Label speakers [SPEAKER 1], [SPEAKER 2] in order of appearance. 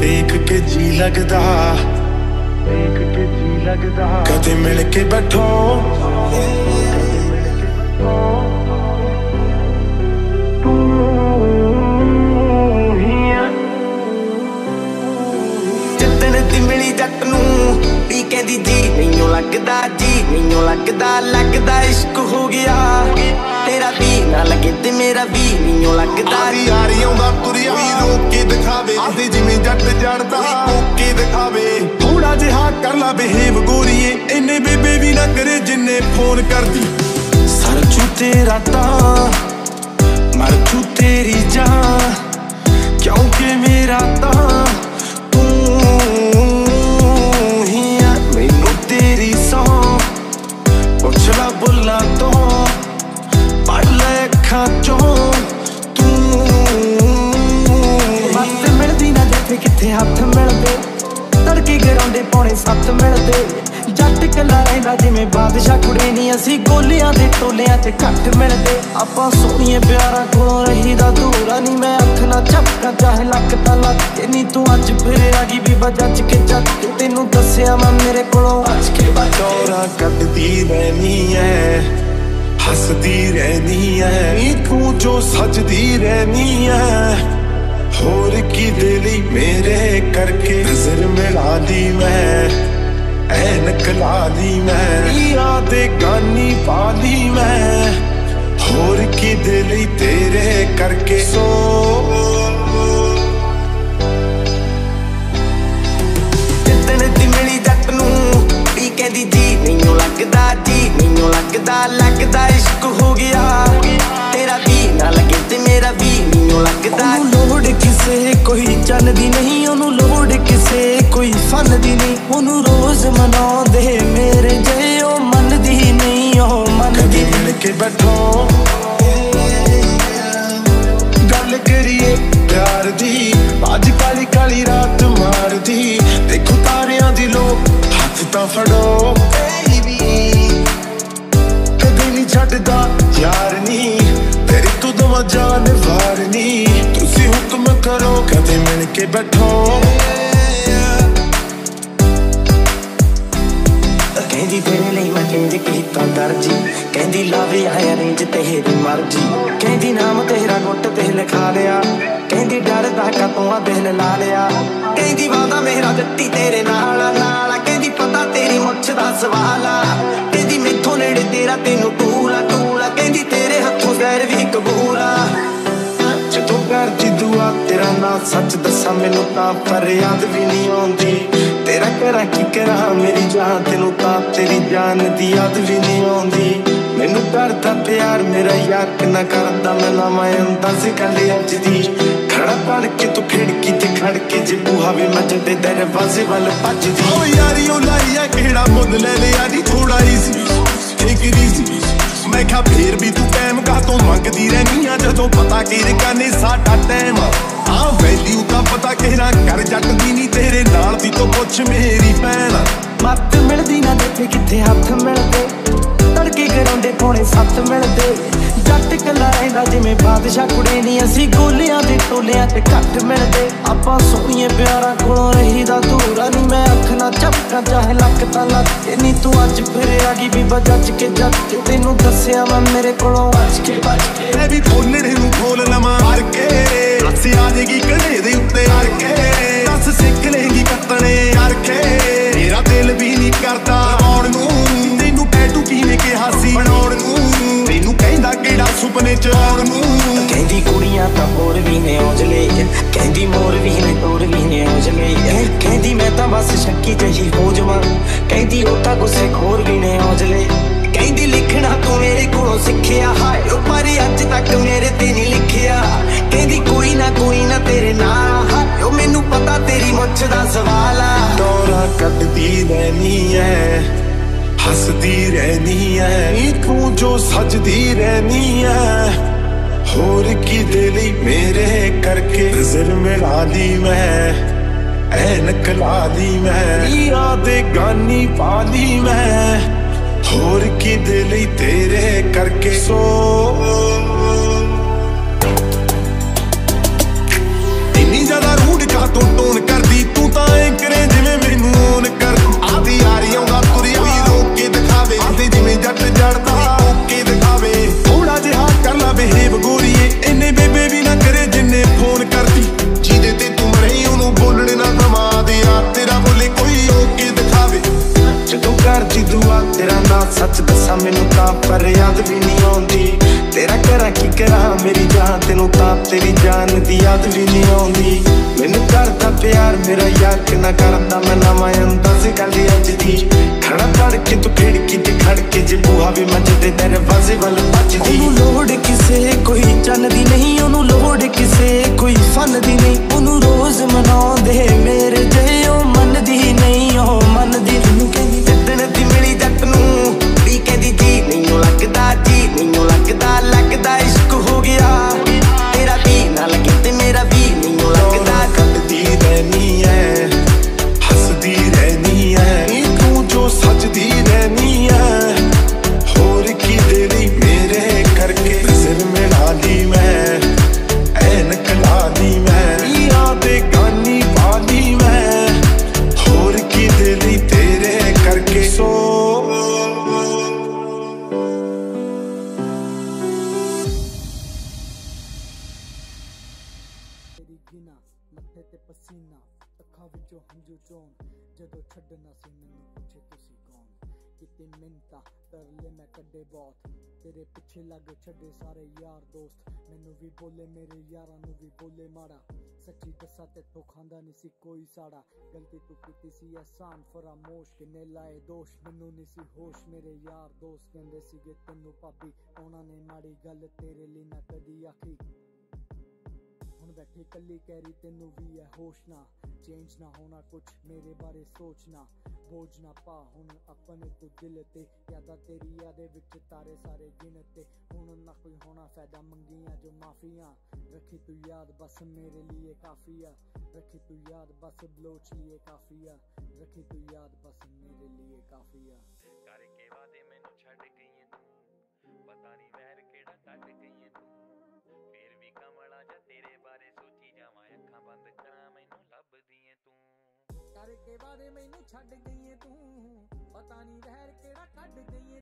[SPEAKER 1] ਦੇਖ ਕੇ ਜੀ ਲੱਗਦਾ। ਦੇਖ ਕੇ ਜੀ ਲੱਗਦਾ। ਕਦੇ ਮਿਲ ਕੇ ਬੈਠੋ।
[SPEAKER 2] ਮੇਰਾ ਵੀ ਮੈਨੂੰ ਲੱਗਦਾ।
[SPEAKER 1] ਆਰੀ ਆਰੀ ਆਉਂਦਾ ਤੁਰਿਆ। ਵੀ ਰੋਕ ਕੇ ਦਿਖਾਵੇ ਆਦੇ ਜਿਵੇਂ ਜੱਟ ਜੜਦਾ ਰੋਕ ਕੇ ਦਿਖਾਵੇ। ਥੋੜਾ ਜਿਹਾ ਕਰ ਲਾ ਬਿਹੇਵ ਗੋਰੀਏ। ਇੰਨੇ ਬੇਬੇ ਵੀ ਨਾ ਕਰੇ ਜਿੰਨੇ ਫੋਨ ਕਰਦੀ। ਸਰ ਚੂ ਤੇਰਾ ਤਾਂ ਮਰ ਚੂ ਤੇਰੀ
[SPEAKER 3] ਜੱਟ ਰਹਿੰਦਾ ਜਿਵੇਂ ਬਾਦਸ਼ਾਹ ਕੁੜੇ ਨਹੀਂ, ਅਸੀਂ ਗੋਲਿਆਂ ਦੇ ਟੋਲਿਆਂ 'ਚ ਘੱਟ ਮਿਲਦੇ। ਆਪਾਂ ਸੋਹਣੀਏ ਪਿਆਰਾਂ ਕੋਲੋਂ ਰਹੀਦਾ ਦੂਰਾ ਨਹੀਂ ਮੈਂ ਅੱਖ ਨਾ ਝਪਕਾਂ ਚਾਹੇ ਲੱਕ ਤਾਂ ਲੱਕ ਨਹੀਂ ਤੂੰ ਅੱਜ ਫਿਰ ਆ ਗਈ ਵੀ ਬਜੱਜ ਕੇ ਜੱਟ ਤੈਨੂੰ ਦੱਸਿਆ ਮੈਂ ਮੇਰੇ ਕੋਲੋਂ ਅੱਜ ਕੇ ਬਾਅਦ।
[SPEAKER 1] ਦੌਰਾ ਰਹਿਨੀ ਐ, ਹੱਸਦੀ ਰਹਿਨੀ ਐ, ਤੂੰ ਜੋ ਸੱਜਦੀ ਰਹਿਨੀ ਐ। ਹੋਰ ਕੀ ਦੇ ਲਈ ਮੇਰੇ ਕਰਕੇ ਨਜ਼ਰ ਮਿਲਾ ਮੈਂ। ਐਨਕ ਲਾ ਦੀ ਮੈਂ ਨੀਆਂ ਦੇ ਗਾਨੀ ਪਾ ਲਈ ਮੈਂ। ਹੋਰ ਕੀ ਦੇ ਲਈ ਤੇਰੇ ਕਰਕੇ? ਸੋ
[SPEAKER 2] ਦੀ ਕਹਿੰਦੀ ਜੀ ਮੈਨੂੰ ਲੱਗਦਾ ਜੀ ਮੈਨੂੰ ਲੱਗਦਾ ਲੱਗਦਾ ਇਸ਼ਕ ਹੋ ਗਿਆ। ਤੇਰਾ ਵੀ ਨਾ ਲੱਗੇ ਤੇ ਮੇਰਾ ਵੀ ਮੈਨੂੰ ਲੱਗਦਾ
[SPEAKER 3] ਲੋੜ ਕਿਸੇ ਕੋਈ ਚੰਨ ਦੀ ਨਹੀਂ ਉਹਨੂੰ ਲੋੜ ਕਿਸੇ ਕੋਈ ਫਨ ਦੀ ਨਹੀਂ। ਉਹਨੂੰ ਰੋਜ਼ ਮਨਾਉਂਦੇ ਮੇਰੇ ਜੇ, ਉਹ ਮੰਨਦੀ ਨਹੀਂ, ਉਹ ਮੰਨਦੀ
[SPEAKER 1] ਮਿਲ ਕੇ ਬੈਠੋ। ਗੱਲ ਕਰੀਏ ਪਿਆਰ ਦੀ। ਅੱਜ ਕਾਲੀ ਕਾਲੀ ਰਾਤ ਮਾਰਦੀ। ਦੇਖੋ ਤਾਰਿਆਂ ਦੀ ਲੋ ਹੱਥ ਤਾਂ ਫੜੋ। ਬੇਬੀ ਕਦੇ ਨਹੀਂ ਛੱਡਦਾ ਯਾਰ ਨਹੀਂ ਤੇਰੀ ਜਾਨ ਵਾਰਨੀ। ਤੁਸੀਂ ਹੁਕਮ ਕਰੋ, ਕਦੇ ਮਿਲ ਕੇ ਬੈਠੋ।
[SPEAKER 3] ਕਹਿੰਦੀ ਤੇਰੇ ਲਈ ਮੈਂ ਕਿੰਜ ਕੀਤਾ ਦਰਜੀ ਕਹਿੰਦੀ ਲਾਵੇ ਆਇਆ ਰੇਂਜ ਤੇਰੀ ਮਰਜ਼ੀ। ਕਹਿੰਦੀ ਨਾਮ ਤੇਰਾ ਗੁੱਟ ਤੇ ਲਿਖਾ ਲਿਆ। ਕਹਿੰਦੀ ਡਰਦਾ ਕਦੋਂ ਆ ਦਿਲ ਲਾ ਲਿਆ।
[SPEAKER 2] ਕਹਿੰਦੀ ਵਾਦਾ ਮੇਰਾ ਜੱਟੀ ਤੇਰੇ ਨਾਲ ਨਾਲ ਕਹਿੰਦੀ ਪਤਾ ਤੇਰੀ ਮੁੱਛ ਦਾ ਸਵਾਲ
[SPEAKER 1] ਨਾਂ ਸੱਚ ਦੱਸਾਂ, ਮੈਨੂੰ ਤਾਂ ਪਰ ਯਾਦ ਵੀ ਨਹੀਂ ਆਉਂਦੀ। ਤੇਰਾ ਕਰਾਂ ਕੀ ਕਰਾਂ, ਮੇਰੀ ਜਾਨ, ਤੈਨੂੰ ਤਾਂ ਤੇਰੀ ਜਾਨ ਦੀ ਯਾਦ ਵੀ ਨਹੀਂ ਆਉਂਦੀ। ਮੈਨੂੰ ਕਰਦਾ ਪਿਆਰ, ਮੇਰਾ ਯਾਰ ਕਿੰਨਾ ਕਰਦਾ, ਮੈਂ ਨਾ ਮੈਂ ਅੰਦਾਜ਼ ਕਰ ਲਿਆ ਅੱਜ ਦੀ। ਖੜਾ ਬਣ ਕੇ ਤੂੰ ਖਿੜਕੀ ਤੇ ਖੜ ਕੇ ਜੇ ਬੂਹਾ ਵੀ ਮੈਂ ਜੱਦੇ ਦਰਵਾਜ਼ੇ ਵੱਲ ਭੱਜਦੀ। ਓ ਯਾਰੀ ਲਾਈਆ ਕਿਹੜਾ ਮੁੱਲ ਲੈ ਲਿਆ ਨਹੀਂ ਥੋੜਾ ਹੀ ਸੀ। ਇੱਕ ਰੀਜ਼ੀ ਮੈਂ ਕਿਹਾ ਫੇਰ ਵੀ ਤੂੰ ਟਾਈਮ ਕਾ ਤੋਂ ਮੰਗਦੀ ਰਹਿਨੀ ਆ? ਜਦੋਂ ਪਤਾ ਕਿਰ ਕਾਨੇ ਸਾਡਾ ਟਾਈਮ ਆ ਵੈਲਿਊ ਤਾਂ ਪਤਾ ਕਿਹੜਾ ਕਰ, ਜੱਟ ਦੀ ਨਹੀਂ ਤੇਰੇ ਨਾਲ ਦੀ ਤੋਂ ਪੁੱਛ ਮੇਰੀ ਭੈਣ।
[SPEAKER 3] ਮੱਤ ਮਿਲਦੀ ਨਾ ਜਿੱਥੇ ਕਿੱਥੇ ਹੱਥ ਮਿਲਦੇ। ਤੜਕੇ ਗਰਾਉਂਡੇ ਪੌਣੇ ਸੱਤ ਮਿਲਦੇ। ਜੱਟ ਕੱਲਾ ਰਹਿੰਦਾ ਜਿਵੇਂ ਬਾਦਸ਼ਾਹ ਕੁੜੇ ਨਹੀਂ ਅਸੀਂ ਗੋਲਿਆਂ ਦੇ ਟੋਲਿਆਂ ਤੇ ਘੱਟ ਮਿਲਦੇ। ਆਪਾਂ ਸੋਹਣੀਏ ਪਿਆਰਾਂ ਕੋਲੋਂ ਚਾਹੇ ਲੱਕ ਤਾਂ ਲੱਕ ਨਹੀਂ ਤੂੰ ਅੱਜ ਫਿਰ ਆ ਗਈ ਵੀ ਬਜੱਜ ਕੇ ਜੱਟ ਤੈਨੂੰ ਦੱਸਿਆ ਮੈਂ ਮੇਰੇ ਕੋਲੋਂ ਅੱਜ ਕੇ ਬਚ ਕੇ।
[SPEAKER 1] ਮੈਂ ਵੀ ਖੋਲਣੇ ਨੂੰ ਖੋਲ ਲਵਾਂ ਹਰ ਕੇ। ਦੱਸ ਆ ਜੇਗੀ ਕੜੇ ਦੇ ਉੱਤੇ ਹਰ ਕੇ। ਦੱਸ ਸਿੱਖ ਲੇਗੀ ਕੱਤਣੇ ਹਰ ਕੇ। ਮੇਰਾ ਦਿਲ ਵੀ ਨਹੀਂ ਕਰਦਾ ਆਉਣ ਨੂੰ। ਤੈਨੂੰ ਟੈਟੂ ਕਿਵੇਂ ਕਿਹਾ ਸੀ ਬਣਾਉਣ ਨੂੰ। ਤੈਨੂੰ ਕਹਿੰਦਾ ਕਿਹੜਾ ਸੁਪਨੇ ਚ ਆਉਣ ਨੂੰ।
[SPEAKER 3] ਕਹਿੰਦੀ ਕੁੜੀਆਂ ਤਾਂ ਹੋਰ ਵੀ ਨੇ ਔਜਲੇ। ਕਹਿੰਦੀ ਮੋਰ ਵੀ ਨੇ ਤੋਰ ਵੀ ਕਹਿੰਦੀ ਮੈਂ ਤਾਂ ਬਸ ਸ਼ੱਕੀ ਜਹੀ ਹੋ ਜਾਵਾਂ। ਕਹਿੰਦੀ ਉਹ ਤਾਂ ਗੁੱਸੇ ਖੋਰ ਵੀ ਨੇ ਔਜਲੇ।
[SPEAKER 2] ਕਹਿੰਦੀ ਲਿਖਣਾ ਤੂੰ ਮੇਰੇ ਕੋਲੋਂ ਸਿੱਖਿਆ। ਹਾਏ ਉਹ ਪਰ ਅੱਜ ਤੱਕ ਮੇਰੇ ਤੇ ਨਹੀਂ ਲਿਖਿਆ। ਕਹਿੰਦੀ ਕੋਈ ਨਾ ਕੋਈ ਨਾ ਤੇਰੇ ਨਾਲ ਹਾਏ, ਉਹ ਮੈਨੂੰ ਪਤਾ ਤੇਰੀ ਮੁੱਛ ਦਾ ਸਵਾਲ ਆ।
[SPEAKER 1] ਦੌਰਾ ਕੱਟਦੀ ਰਹਿਨੀ ਐ, ਹੱਸਦੀ ਰਹਿਨੀ ਐ ਤੂੰ ਜੋ ਸੱਜਦੀ ਰਹਿਨੀ ਐ। ਹੋਰ ਕੀ ਦੇ ਲਈ ਮੇਰੇ ਕਰਕੇ ਨਜ਼ਰ ਮਿਲਾ ਦੀ ਮੈਂ? ਐਨਕ ਲਾ ਦੀ ਮੈਂ। ਨੀਆਂ ਦੇ ਗਾਨੀ ਪਾ ਲਈ ਮੈਂ। ਹੋਰ ਕੀ ਦੇ ਲਈ ਤੇਰੇ ਕਰਕੇ ਸੋ ਤੇਰੀ ਜਾਨ ਦੀ ਯਾਦ ਵੀ ਨਹੀਂ ਆਉਂਦੀ। ਮੈਨੂੰ ਕਰਦਾ ਪਿਆਰ ਮੇਰਾ ਯਾਰ ਕਿੰਨਾ ਕਰਦਾ ਮੈਂ ਨਵਾਂ ਅੰਦਾਜ਼ ਗੱਲ ਅੱਜ ਦੀ। ਖੜਾ ਤੜ ਕੇ ਤੂੰ ਖਿੜਕੀ ਤੇ ਖੜ ਕੇ ਜੇ ਬੂਹਾ ਵੀ ਮੱਜਦੇ ਦਰਵਾਜ਼ੇ ਵੱਲ ਭੱਜਦੀ।
[SPEAKER 3] ਉਹਨੂੰ ਲੋੜ ਕਿਸੇ, ਕੋਈ ਚੰਨ ਦੀ ਨਹੀਂ, ਉਹਨੂੰ ਲੋੜ ਕਿਸੇ, ਕੋਈ ਫਨ ਦੀ ਨਹੀਂ। ਉਹਨੂੰ ਰੋਜ਼ ਮਨਾਉਂਦੇ
[SPEAKER 1] ਗਿਨਾ
[SPEAKER 4] ਤੇ ਪਸੀਨਾ, ਅੱਖਾਂ ਵਿੱਚੋਂ ਹੰਝੂ ਚੋਣ। ਜਦੋਂ ਛੱਡਣਾ ਸੀ, ਮੈਨੂੰ ਪੁੱਛੇ, ਤੁਸੀਂ ਕੌਣ? ਕਿਤੇ ਮਿੰਤਾ ਤਰਲੇ ਮੈਂ ਕੱਢੇ ਬਹੁਤ। ਤੇਰੇ ਪਿੱਛੇ ਲੱਗ ਛੱਡੇ ਸਾਰੇ ਯਾਰ ਦੋਸਤ। ਮੈਨੂੰ ਵੀ ਬੋਲੇ, ਮੇਰੇ ਯਾਰਾਂ ਨੂੰ ਵੀ ਬੋਲੇ ਮਾੜਾ। ਸੱਚੀ ਦੱਸਾਂ ਤੇ ਤੋ ਖਾਂਦਾ ਨਹੀਂ ਸੀ ਕੋਈ ਸਾੜਾ। ਗਲਤੀ ਤੂੰ ਕੀਤੀ ਸੀ ਆਸਾਨ ਫਰਾਮੋਸ਼। ਕਿੰਨੇ ਲਾਏ ਦੋਸ਼, ਮੈਨੂੰ ਨਹੀਂ ਸੀ ਹੋਸ਼। ਮੇਰੇ ਯਾਰ ਦੋਸਤ ਕਹਿੰਦੇ ਸੀਗੇ, ਤੈਨੂੰ ਭਾਬੀ, ਉਹਨਾਂ ਨੇ ਮਾੜੀ ਗੱਲ ਤੇਰੇ ਲਈ ਨਾ ਕਦੀ ਆਖੀ। ਹੁਣ ਬੈਠੀ ਕੱਲੀ ਕਹਿਰੀ, ਤੈਨੂੰ ਵੀ ਹੈ ਹੋਸ਼ ਨਾ। ਚੇਂਜ ਨਾ ਹੋਣਾ ਕੁਛ, ਮੇਰੇ ਬਾਰੇ ਸੋਚਣਾ ਬੋਝ ਨਾ ਪਾ ਹੁਣ ਆਪਣੇ ਤੂੰ ਦਿਲ ਤੇ। ਯਾਦਾਂ ਤੇਰੀ ਯਾਦੇ ਵਿੱਚ ਤਾਰੇ ਸਾਰੇ ਗਿਣ ਹੁਣ ਨਾ ਕੋਈ ਹੋਣਾ ਫਾਇਦਾ, ਮੰਗੀਆਂ ਜੋ ਮਾਫੀਆਂ। ਰੱਖੀ ਤੂੰ ਯਾਦ, ਬਸ ਮੇਰੇ ਲਈ ਕਾਫੀ ਆ ਰੱਖੀ ਤੂੰ ਯਾਦ, ਬਸ ਬਲੋਚ ਲਈ ਕਾਫੀ ਆ ਰੱਖੀ ਤੂੰ ਯਾਦ, ਬਸ ਮੇਰੇ ਲਈ ਕਾਫੀ ਆ
[SPEAKER 5] ਕਰਕੇ ਵਾਦੇ ਮੈਨੂੰ ਛੱਡ ਗਈ
[SPEAKER 4] ਕਰਕੇ ਵਾਦੇ ਮੈਨੂੰ ਛੱਡ ਗਈ ਏ ਤੂੰ। ਪਤਾ ਨਹੀਂ ਵਹਿਰ ਕਿਹੜਾ ਕੱਢ ਗਈ ਏ